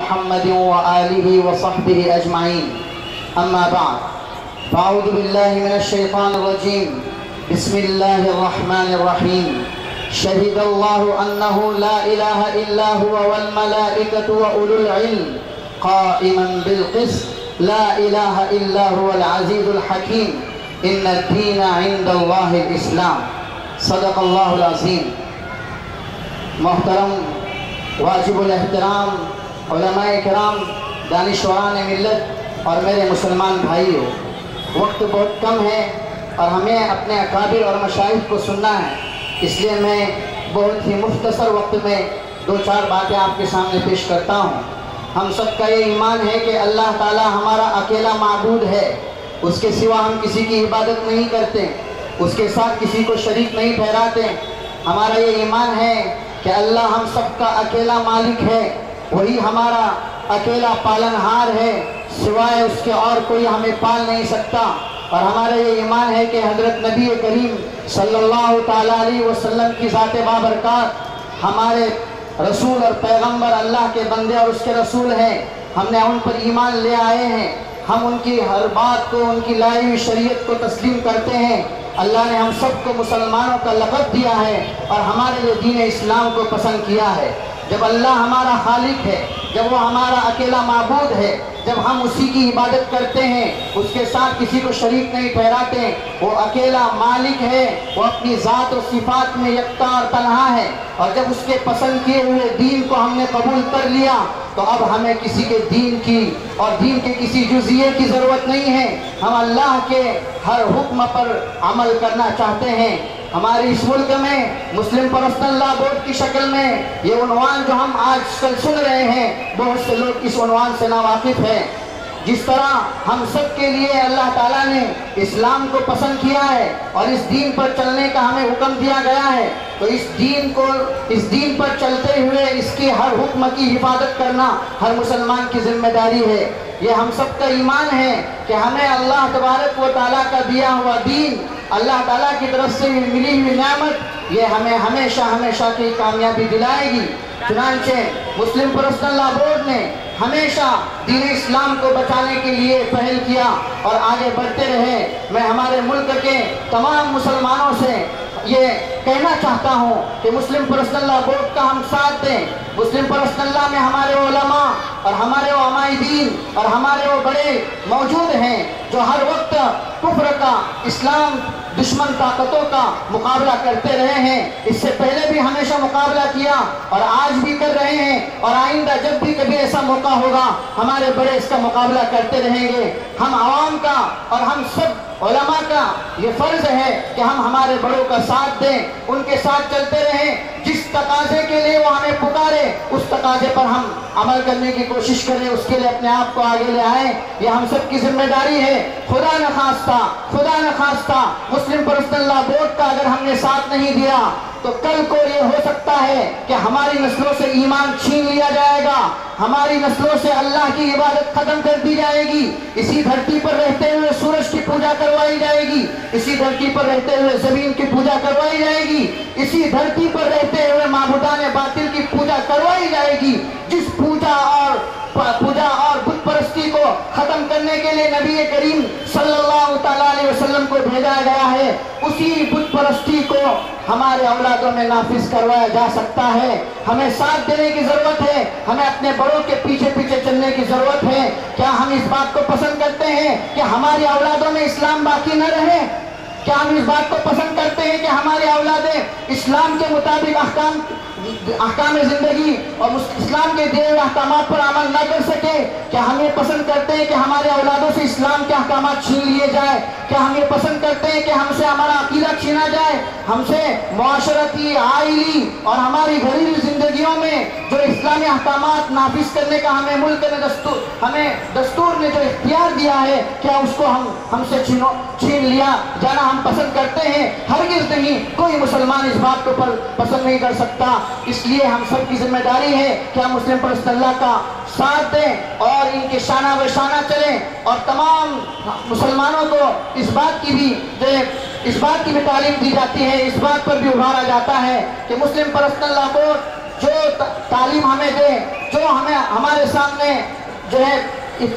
محمد وآله وصحبه أجمعين. أما بعد فأعوذ بالله من الشيطان الرجيم. بسم الله الرحمن الرحيم. شهد الله أنه لا إله إلا هو والملائكة وأولو العلم. قائما بالقسط لا إله إلا هو العزيز الحكيم. إن الدين عند الله الإسلام. صدق الله العظيم. محترم واجب الاحترام علماء کرام، دانشوران ملت اور میرے مسلمان بھائیوں وقت بہت کم ہے اور ہمیں اپنے اکابر اور مشاہد کو سننا ہے۔ اس لیے میں بہت ہی مختصر وقت میں دو چار باتیں آپ کے سامنے پیش کرتا ہوں۔ ہم سب کا یہ ایمان ہے کہ اللہ تعالی ہمارا اکیلا معبود ہے۔ اس کے سوا ہم کسی کی عبادت نہیں کرتے، اس کے ساتھ کسی کو شریک نہیں ٹھہراتے۔ ہمارا یہ ایمان ہے کہ اللہ ہم سب کا اکیلا مالک ہے۔ وہی ہمارا اکیلا پالنہار ہے، سوائے اس کے اور کوئی ہمیں پال نہیں سکتا۔ اور ہمارا یہ ایمان ہے کہ حضرت نبی کریم صلی اللہ تعالیٰ علیہ وسلم کی ذات بابرکات ہمارے رسول اور پیغمبر اللہ کے بندے اور اس کے رسول ہیں۔ ہم نے ان پر ایمان لے آئے ہیں۔ ہم ان کی ہر بات کو، ان کی لائی ہوئی شریعت کو تسلیم کرتے ہیں۔ اللہ نے ہم سب کو مسلمانوں کا لقب دیا ہے اور ہمارے لیے دین اسلام کو پسند کیا ہے۔ جب اللہ ہمارا خالق ہے، جب وہ ہمارا اکیلا معبود ہے، جب ہم اسی کی عبادت کرتے ہیں، اس کے ساتھ کسی کو شریک نہیں ٹھہراتے، وہ اکیلا مالک ہے، وہ اپنی ذات و صفات میں یکتا اور تنہا ہے۔ اور جب اس کے پسند کیے ہوئے دین کو ہم نے قبول کر لیا، تو اب ہمیں کسی کے دین کی اور دین کے کسی جزیے کی ضرورت نہیں ہے۔ ہم اللہ کے ہر حکم پر عمل کرنا چاہتے ہیں۔ ہمارے اس ملک میں مسلم پرست اللہ بورڈ کی شکل میں یہ عنوان جو ہم آج کل سن رہے ہیں، بہت سے لوگ اس عنوان سے ناواقف ہیں۔ جس طرح ہم سب کے لیے اللہ تعالیٰ نے اسلام کو پسند کیا ہے اور اس دین پر چلنے کا ہمیں حکم دیا گیا ہے، تو اس دین کو، اس دین پر چلتے ہوئے اس کے ہر حکم کی حفاظت کرنا ہر مسلمان کی ذمہ داری ہے۔ یہ ہم سب کا ایمان ہے کہ ہمیں اللہ تبارک و تعالیٰ کا دیا ہوا دین اللہ تعالیٰ کی طرف سے ملی ہوئی نعمت یہ ہمیں ہمیشہ ہمیشہ کی کامیابی دلائے گی۔ چنانچہ مسلم پرسنل اللہ بورڈ نے ہمیشہ دین اسلام کو بچانے کے لیے پہل کیا اور آگے بڑھتے رہے۔ میں ہمارے ملک کے تمام مسلمانوں سے یہ کہنا چاہتا ہوں کہ مسلم پرست اللہ بورڈ کا ہم ساتھ دیں۔ مسلم پرست اللہ میں ہمارے علماء اور ہمارے وہ دین اور ہمارے وہ بڑے موجود ہیں جو ہر وقت کفر کا، اسلام، دشمن طاقتوں کا مقابلہ کرتے رہے ہیں۔ اس سے پہلے بھی ہمیشہ مقابلہ کیا اور آج بھی کر رہے ہیں۔ اور آئندہ جب بھی کبھی ایسا موقع ہوگا، ہمارے بڑے اس کا مقابلہ کرتے رہیں گے۔ ہم عوام کا اور ہم سب علماء کا یہ فرض ہے کہ ہم ہمارے بڑوں کا ساتھ دیں۔ ان کے ساتھ چلتے رہیں۔ جس تقاضے کے لیے وہ ہمیں پکارے، اس تقاضے پر ہم عمل کرنے کی کوشش کریں، اس کے لیے اپنے آپ کو آگے لے آئیں۔ یہ ہم سب کی ذمہ داری ہے۔ خدا نخواستہ خدا نخواستہ، مسلم پرست اللہ بورڈ کا اگر ہم نے ساتھ نہیں دیا تو کل کو یہ ہو سکتا ہے کہ ہماری نسلوں سے ایمان چھین لیا جائے گا۔ ہماری نسلوں سے اللہ کی عبادت ختم کر دی جائے گی۔ اسی دھرتی پر رہتے ہوئے سورج کی پوجا کروائی جائے گی۔ اسی دھرتی پر رہتے ہوئے زمین کی پوجا کروائی جائے گی۔ اسی دھرتی پر رہتے ہوئے معبودان باطل کی پوجا کروائی جائے گی۔ جس پوجا اور پوجا اور بت پرستی کو ختم کرنے کے لیے نبی کریم صلی اللہ تعالیٰ علیہ وسلم کو بھیجا گیا ہے، اسی بت پرستی کو ہمارے اولادوں میں نافذ کروایا جا سکتا ہے۔ ہمیں ساتھ دینے کی ضرورت ہے، ہمیں اپنے بڑوں کے پیچھے پیچھے چلنے کی ضرورت ہے۔ کیا ہم اس بات کو پسند کرتے ہیں کہ ہماری اولادوں میں اسلام باقی نہ رہے؟ کیا ہم اس بات کو پسند کرتے ہیں کہ ہمارے اولادیں اسلام کے مطابق احکام احکام زندگی اور اسلام کے دیے احکامات پر عمل نہ کر سکے، کیا ہم یہ پسند کرتے ہیں کہ ہمارے اولادوں سے اسلام کے احکامات چھین لیے جائے؟ کیا ہم یہ پسند کرتے ہیں کہ ہم سے ہمارا عقیدہ چھینا جائے؟ ہم سے معاشرتی آئلی اور ہماری گھریلو زندگیوں میں جو اسلامی احکامات نافذ کرنے کا ہمیں ملک نے دستور ہمیں دستور نے جو اختیار دیا ہے، کیا اس کو ہم ہم سے چھینو چھین لیا، جانا ہم پسند کرتے ہیں؟ ہرگز نہیں۔ کوئی مسلمان اس بات کو پسند نہیں کر سکتا۔ اس لیے ہم سب کی ذمہ داری ہے کہ ہم مسلم پرست اللہ کا ساتھ دیں اور ان کے شانہ و شانہ چلیں اور تمام مسلمانوں کو اس بات کی بھی جو اس بات کی بھی تعلیم دی جاتی ہے، اس بات پر بھی ابھارا جاتا ہے کہ مسلم پرست اللہ کو جو تعلیم ہمیں دیں، جو ہمیں، ہمارے سامنے جو ہے،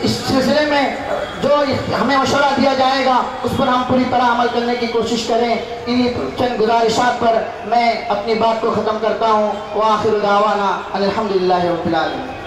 اس سلسلے میں جو ہمیں مشورہ دیا جائے گا، اس پر ہم پوری طرح عمل کرنے کی کوشش کریں۔ انہی چند گزارشات پر میں اپنی بات کو ختم کرتا ہوں۔ وآخر دعوانا الحمدللہ رب العالمین۔